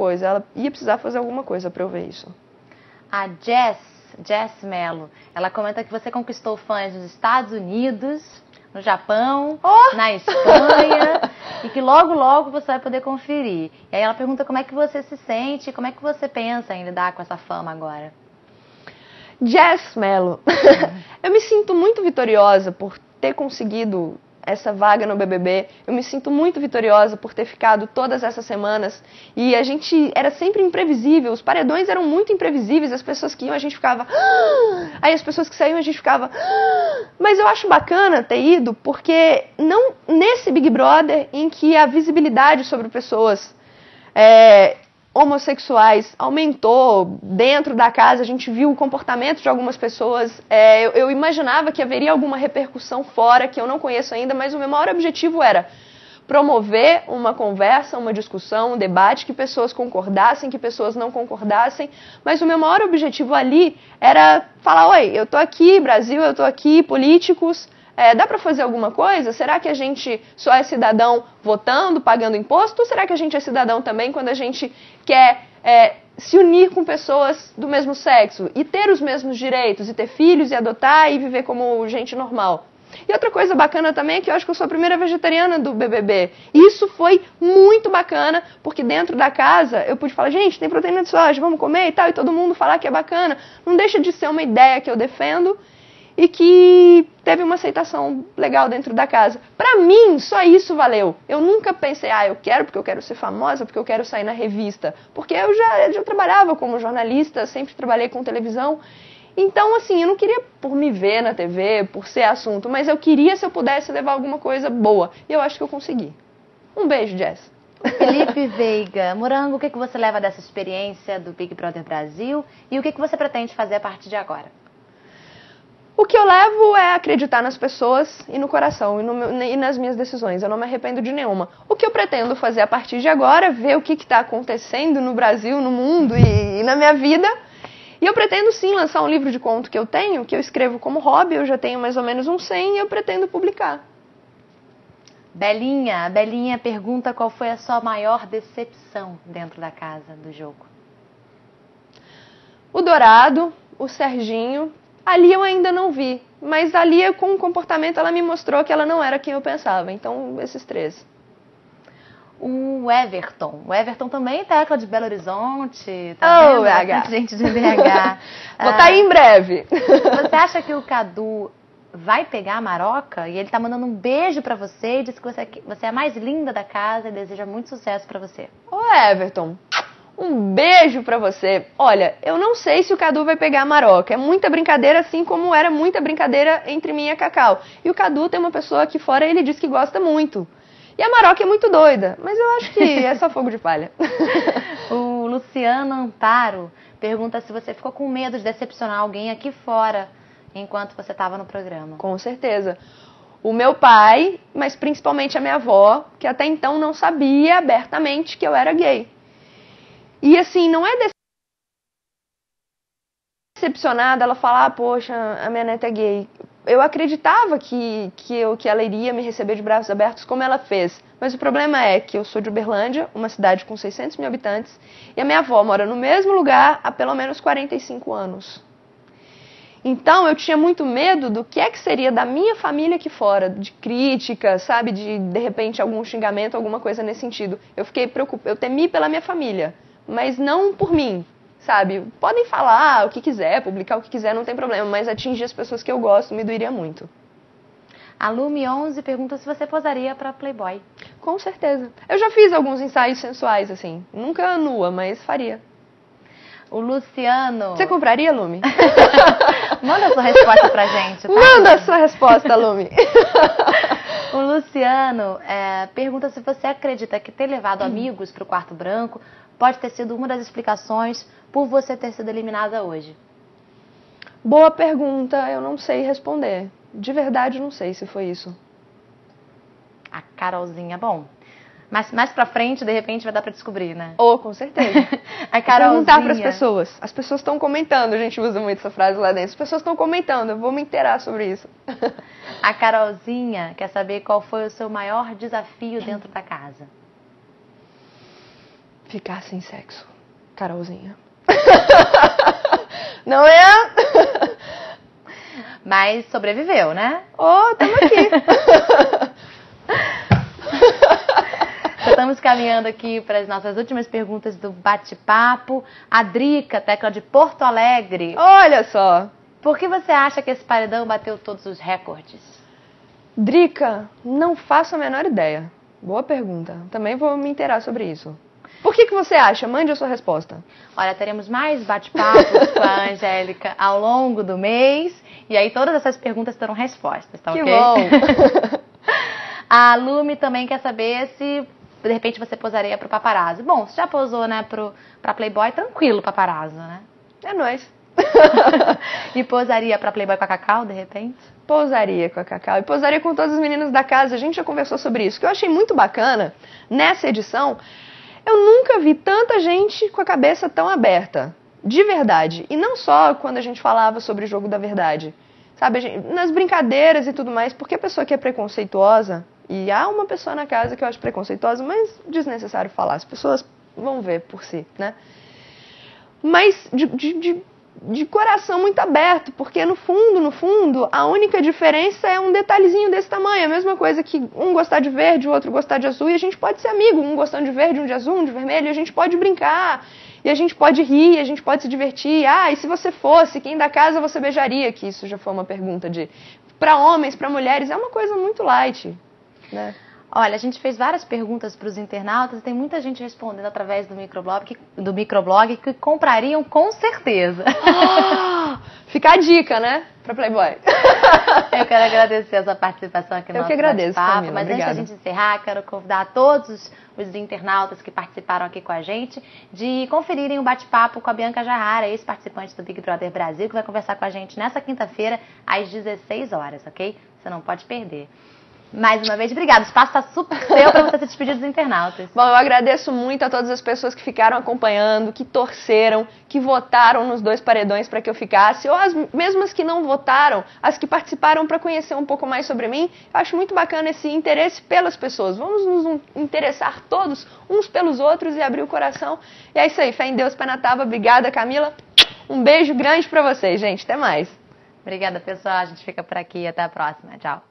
coisa. Ela ia precisar fazer alguma coisa para eu ver isso. A Jess, Jess Mello, ela comenta que você conquistou fãs nos Estados Unidos, no Japão, oh! na Espanha, e que logo, logo você vai poder conferir. E aí ela pergunta como é que você se sente, como é que você pensa em lidar com essa fama agora. Jess Mello, eu me sinto muito vitoriosa por ter conseguido essa vaga no BBB. Eu me sinto muito vitoriosa por ter ficado todas essas semanas. E a gente era sempre imprevisível, os paredões eram muito imprevisíveis, as pessoas que iam a gente ficava. Aí as pessoas que saíam a gente ficava. Mas eu acho bacana ter ido porque não nesse Big Brother em que a visibilidade sobre pessoas é, homossexuais aumentou dentro da casa, a gente viu o comportamento de algumas pessoas. É, eu, eu, imaginava que haveria alguma repercussão fora, que eu não conheço ainda, mas o meu maior objetivo era promover uma conversa, uma discussão, um debate, que pessoas concordassem, que pessoas não concordassem, mas o meu maior objetivo ali era falar: oi, eu tô aqui, Brasil, eu tô aqui, políticos. É, dá para fazer alguma coisa? Será que a gente só é cidadão votando, pagando imposto? Ou será que a gente é cidadão também quando a gente quer é, se unir com pessoas do mesmo sexo e ter os mesmos direitos, e ter filhos, e adotar e viver como gente normal? E outra coisa bacana também é que eu acho que eu sou a primeira vegetariana do BBB. Isso foi muito bacana, porque dentro da casa eu pude falar, gente, tem proteína de soja, vamos comer e tal, e todo mundo falar que é bacana. Não deixa de ser uma ideia que eu defendo e que teve uma aceitação legal dentro da casa. Para mim, só isso valeu. Eu nunca pensei, ah, eu quero porque eu quero ser famosa, porque eu quero sair na revista. Porque eu já, já trabalhava como jornalista, sempre trabalhei com televisão. Então, assim, eu não queria por me ver na TV, por ser assunto, mas eu queria se eu pudesse levar alguma coisa boa. E eu acho que eu consegui. Um beijo, Jess. Felipe Veiga, Morango, o que, que você leva dessa experiência do Big Brother Brasil e o que, que você pretende fazer a partir de agora? O que eu levo é acreditar nas pessoas e no coração e, no, e, nas minhas decisões. Eu não me arrependo de nenhuma. O que eu pretendo fazer a partir de agora é ver o que está acontecendo no Brasil, no mundo e, e, na minha vida. E eu pretendo sim lançar um livro de conto que eu tenho, que eu escrevo como hobby, eu já tenho mais ou menos uns 100 e eu pretendo publicar. Belinha, a Belinha pergunta qual foi a sua maior decepção dentro da casa do jogo. O Dourado, o Serginho Ali eu ainda não vi, mas ali com o comportamento ela me mostrou que ela não era quem eu pensava. Então, esses três. O Everton. O Everton também é tecla de Belo Horizonte. Tá oh, BH. gente de BH. Vou estar tá aí em breve. Você acha que o Cadu vai pegar a Maroca? E ele tá mandando um beijo para você e diz que você, é você é a mais linda da casa e deseja muito sucesso para você. Ô Everton, um beijo para você. Olha, eu não sei se o Cadu vai pegar a Maroca. É muita brincadeira, assim como era muita brincadeira entre mim e a Cacau. E o Cadu tem uma pessoa aqui fora ele diz que gosta muito. E a Maroca é muito doida, mas eu acho que é só fogo de palha. o Luciano Amparo pergunta se você ficou com medo de decepcionar alguém aqui fora enquanto você estava no programa. Com certeza. O meu pai, mas principalmente a minha avó, que até então não sabia abertamente que eu era gay. E assim, não é decepcionada ela falar, ah, poxa, a minha neta é gay. Eu acreditava que, que, eu, que ela iria me receber de braços abertos como ela fez. Mas o problema é que eu sou de Uberlândia, uma cidade com 600 mil habitantes, e a minha avó mora no mesmo lugar há pelo menos 45 anos. Então eu tinha muito medo do que é que seria da minha família aqui fora, de crítica, sabe, de de repente algum xingamento, alguma coisa nesse sentido. Eu fiquei preocupada, eu temi pela minha família mas não por mim, sabe? Podem falar o que quiser, publicar o que quiser, não tem problema, mas atingir as pessoas que eu gosto me doeria muito. A Lume11 pergunta se você posaria para Playboy. Com certeza. Eu já fiz alguns ensaios sensuais, assim. Nunca nua, mas faria. O Luciano. Você compraria, Lume? Manda a sua resposta pra gente. Tá? Manda a sua resposta, Lume. o Luciano é, pergunta se você acredita que ter levado amigos para o quarto branco pode ter sido uma das explicações por você ter sido eliminada hoje? Boa pergunta, eu não sei responder. De verdade, não sei se foi isso. A Carolzinha, bom. Mas mais pra frente, de repente, vai dar pra descobrir, né? Oh, com certeza. a Carolzinha... Perguntar pras pessoas. As pessoas estão comentando, a gente usa muito essa frase lá dentro. As pessoas estão comentando, eu vou me inteirar sobre isso. a Carolzinha quer saber qual foi o seu maior desafio dentro da casa Ficar sem sexo. Carolzinha. Não é? Mas sobreviveu, né? Oh, tamo aqui. Estamos caminhando aqui para as nossas últimas perguntas do bate-papo. A Drica, tecla de Porto Alegre. Olha só. Por que você acha que esse paredão bateu todos os recordes? Drica, não faço a menor ideia. Boa pergunta. Também vou me inteirar sobre isso. Por que, que você acha? Mande a sua resposta. Olha, teremos mais bate-papos com a Angélica ao longo do mês. E aí todas essas perguntas terão respostas, tá que ok? bom. a Lume também quer saber se de repente você posaria pro paparazzo. Bom, você já posou, né, pro, pra Playboy, tranquilo paparazzo, né? É nóis. e posaria pra Playboy com a Cacau, de repente? Pousaria com a Cacau e pousaria com todas as meninas da casa. A gente já conversou sobre isso. O que eu achei muito bacana nessa edição, eu nunca vi tanta gente com a cabeça tão aberta. De verdade. E não só quando a gente falava sobre o jogo da verdade. Sabe, gente, nas brincadeiras e tudo mais, porque a pessoa que é preconceituosa, e há uma pessoa na casa que eu acho preconceituosa, mas desnecessário falar, as pessoas vão ver por si, né? Mas de, de, de de coração muito aberto, porque no fundo, no fundo, a única diferença é um detalhezinho desse tamanho. A mesma coisa que um gostar de verde, o outro gostar de azul, e a gente pode ser amigo, um gostando de verde, um de azul, um de vermelho, e a gente pode brincar, e a gente pode rir, a gente pode se divertir. Ah, e se você fosse, quem da casa você beijaria? Que isso já foi uma pergunta de para homens, para mulheres, é uma coisa muito light, né? Olha, a gente fez várias perguntas para os internautas e tem muita gente respondendo através do microblog, que, do microblog que comprariam com certeza. Ah, fica a dica, né? Para Playboy. Eu quero agradecer a sua participação aqui no Eu nosso que agradeço, Camila, Mas obrigada. antes da gente encerrar, quero convidar todos os internautas que participaram aqui com a gente de conferirem o bate-papo com a Bianca Jarrara, ex-participante do Big Brother Brasil, que vai conversar com a gente nessa quinta-feira às 16 horas, ok? Você não pode perder. Mais uma vez, obrigada. O espaço está super seu para você se despedir dos internautas. Bom, eu agradeço muito a todas as pessoas que ficaram acompanhando, que torceram, que votaram nos dois paredões para que eu ficasse, ou as mesmas que não votaram, as que participaram para conhecer um pouco mais sobre mim. Eu acho muito bacana esse interesse pelas pessoas. Vamos nos interessar todos uns pelos outros e abrir o coração. E é isso aí. Fé em Deus, pé na tábua. Obrigada, Camila. Um beijo grande para vocês, gente. Até mais. Obrigada, pessoal. A gente fica por aqui. Até a próxima. Tchau.